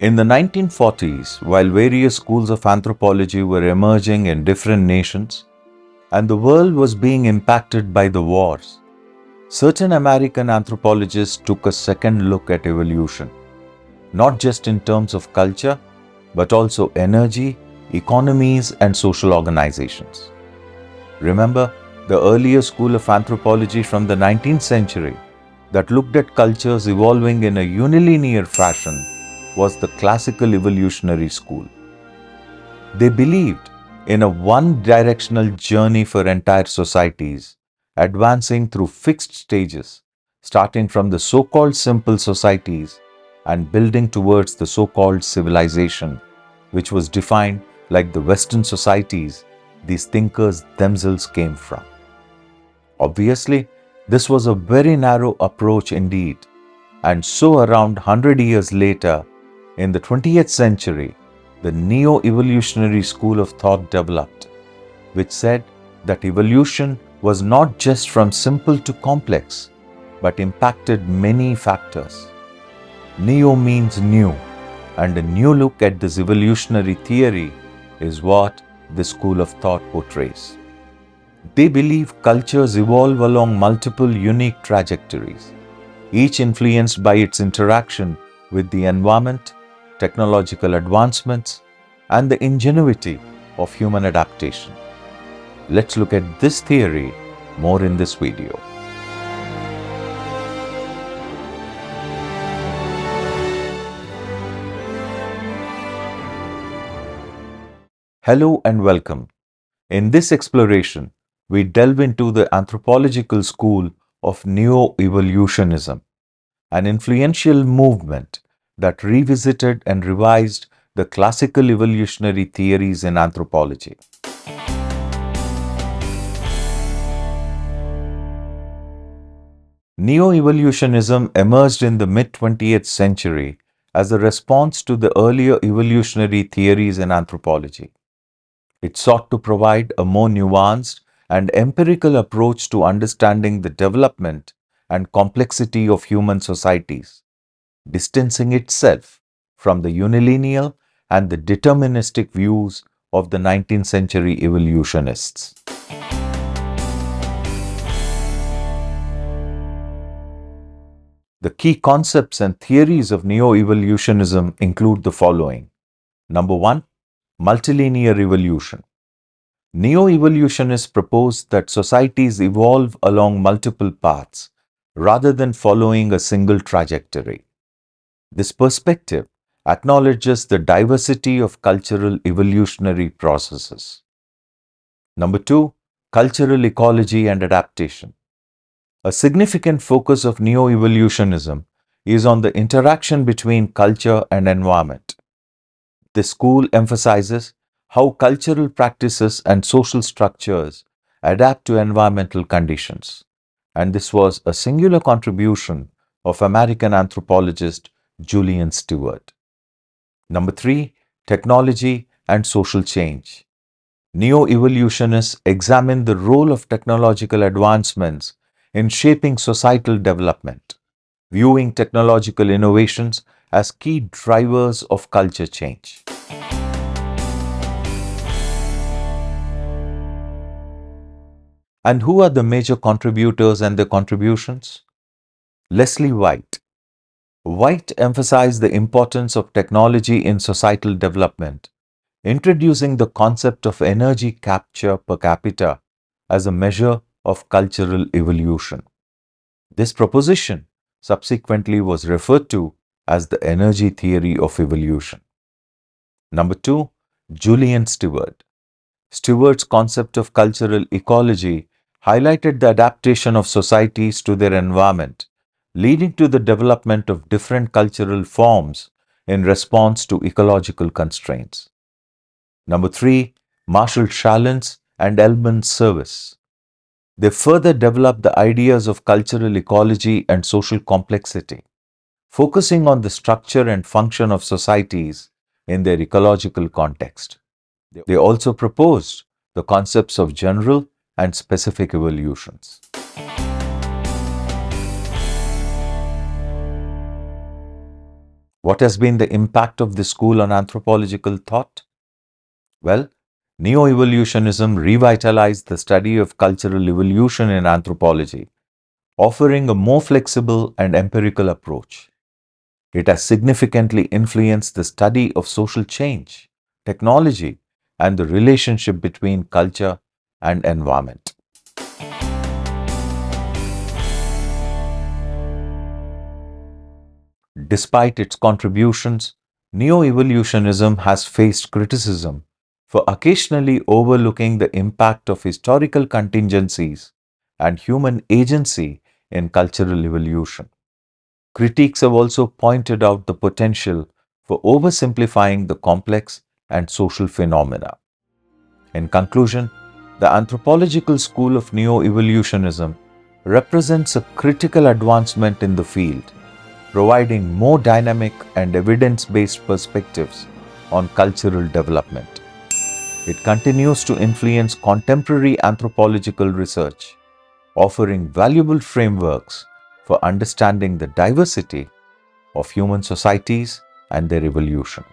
In the 1940s, while various schools of anthropology were emerging in different nations and the world was being impacted by the wars, certain American anthropologists took a second look at evolution, not just in terms of culture, but also energy, economies, and social organizations. Remember, the earlier school of anthropology from the 19th century that looked at cultures evolving in a unilinear fashion was the classical evolutionary school. They believed in a one directional journey for entire societies, advancing through fixed stages, starting from the so called simple societies and building towards the so called civilization, which was defined like the Western societies these thinkers themselves came from. Obviously, this was a very narrow approach indeed, and so around 100 years later, in the 20th century, the neo evolutionary school of thought developed, which said that evolution was not just from simple to complex, but impacted many factors. Neo means new, and a new look at this evolutionary theory is what the school of thought portrays. They believe cultures evolve along multiple unique trajectories, each influenced by its interaction with the environment technological advancements, and the ingenuity of human adaptation. Let's look at this theory more in this video. Hello and welcome. In this exploration, we delve into the anthropological school of neo-evolutionism, an influential movement that revisited and revised the classical evolutionary theories in anthropology. Neo-evolutionism emerged in the mid-20th century as a response to the earlier evolutionary theories in anthropology. It sought to provide a more nuanced and empirical approach to understanding the development and complexity of human societies distancing itself from the unilineal and the deterministic views of the 19th century evolutionists. The key concepts and theories of neo-evolutionism include the following. Number one, multilinear evolution. Neo-evolutionists propose that societies evolve along multiple paths rather than following a single trajectory. This perspective acknowledges the diversity of cultural evolutionary processes. Number two, cultural ecology and adaptation. A significant focus of neo-evolutionism is on the interaction between culture and environment. The school emphasizes how cultural practices and social structures adapt to environmental conditions. And this was a singular contribution of American anthropologist Julian Steward. Number three, technology and social change. Neo-evolutionists examine the role of technological advancements in shaping societal development, viewing technological innovations as key drivers of culture change. And who are the major contributors and their contributions? Leslie White, White emphasized the importance of technology in societal development, introducing the concept of energy capture per capita as a measure of cultural evolution. This proposition subsequently was referred to as the energy theory of evolution. Number two, Julian Steward. Steward's concept of cultural ecology highlighted the adaptation of societies to their environment leading to the development of different cultural forms in response to ecological constraints. Number three, Marshall Sahlins and Elman Service. They further developed the ideas of cultural ecology and social complexity, focusing on the structure and function of societies in their ecological context. They also proposed the concepts of general and specific evolutions. What has been the impact of this school on anthropological thought? Well, neo-evolutionism revitalized the study of cultural evolution in anthropology, offering a more flexible and empirical approach. It has significantly influenced the study of social change, technology, and the relationship between culture and environment. Despite its contributions, neo-evolutionism has faced criticism for occasionally overlooking the impact of historical contingencies and human agency in cultural evolution. Critiques have also pointed out the potential for oversimplifying the complex and social phenomena. In conclusion, the anthropological school of neo-evolutionism represents a critical advancement in the field providing more dynamic and evidence-based perspectives on cultural development. It continues to influence contemporary anthropological research, offering valuable frameworks for understanding the diversity of human societies and their evolution.